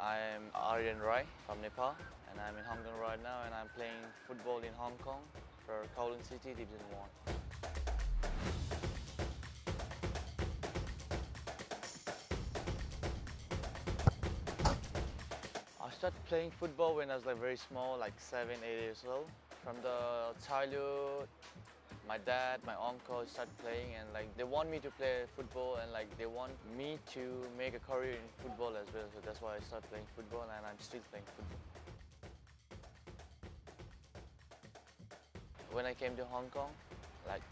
I'm Aryan Rai from Nepal and I'm in Hong Kong right now and I'm playing football in Hong Kong for Kowloon City Division 1. I started playing football when I was like very small, like seven, eight years old. From the childhood, my dad, my uncle started playing and like they want me to play football and like they want me to make a career in football as well. So that's why I started playing football and I'm still playing football. When I came to Hong Kong, like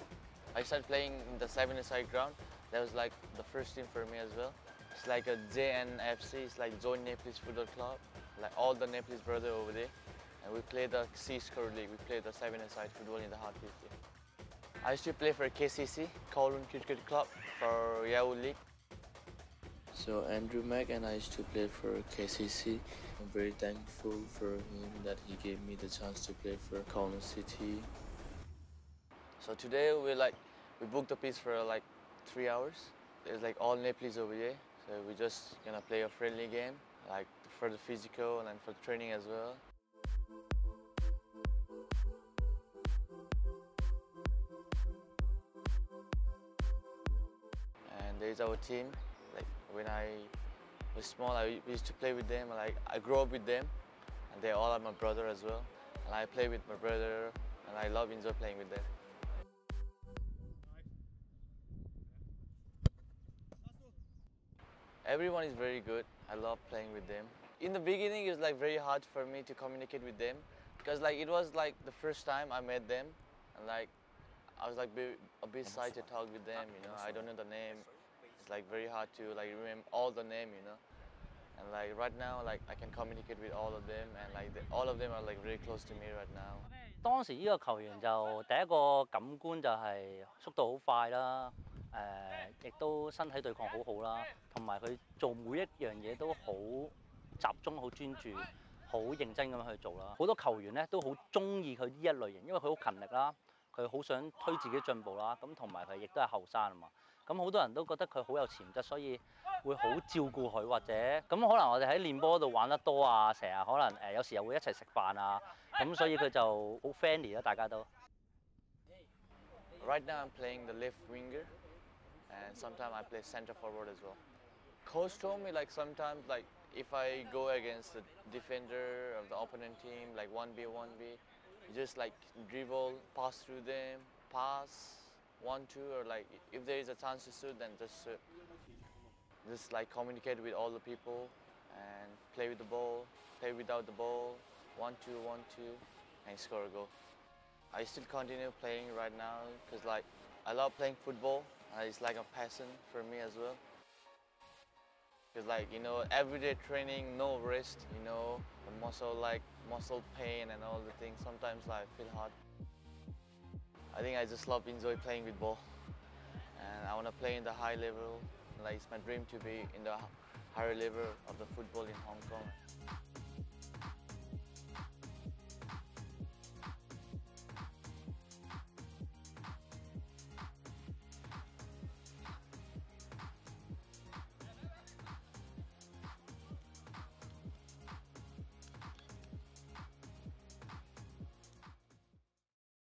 I started playing in the seven-a-side ground. That was like the first team for me as well. It's like a JNFC, it's like Joint Nepalese Football Club. Like all the Nepalese brothers over there. And we play the C Score League. We play the seven-a-side football in the Heartbeat League. I used to play for KCC, Kowloon Cricket Club, for Yau Yee League. So Andrew Mack and I used to play for KCC. I'm very thankful for him that he gave me the chance to play for Kowloon City. So today we like we booked a piece for like three hours. There's like all Nepalese over here. So we're just gonna play a friendly game, like for the physical and for the training as well. There's our team. Like when I was small, I used to play with them. Like I grew up with them, and they all are my brother as well. And I play with my brother, and I love enjoy playing with them. Everyone is very good. I love playing with them. In the beginning, it was like very hard for me to communicate with them because like it was like the first time I met them, and like I was like a bit shy to talk with them. You know, I don't know the name. Like very hard to like remember all the name. You know, and like right now, like I can communicate with all of them, and like the, all of them are like very close to me right now. 當時呢個球員就第一個感官就係速度好快啦，誒、亦都身體對抗好好啦，同埋佢做每一樣嘢都好集中、好專注、好認真咁樣去做啦。好多球員咧都好中意佢呢一類型，因為佢好勤力啦，佢好想推自己進步啦，咁同埋佢亦都係後生啊嘛。咁好多人都覺得佢好有潛質，所以會好照顧佢，或者咁可能我哋喺練波度玩得多啊，成日可能誒、有時又會一齊食飯啊，咁所以佢就好 friendly 啦，大家都。Right now I'm playing the left winger and sometimes I play center forward as well. Coach told me like sometimes like if I go against the defender of the opponent team like 1v 1v, you just like dribble, pass through them, pass, one two or like if there is a chance to shoot then just shoot. Just like communicate with all the people and play with the ball, play without the ball, one two, one two, and score a goal. I still continue playing right now because like I love playing football. It's like a passion for me as well. Because like you know everyday training, no rest. You know the muscle like muscle pain and all the things. Sometimes like, feel hard. I think I just love enjoy playing with ball, and I want to play in the high level. Like it's my dream to be in the higher level of the football in Hong Kong.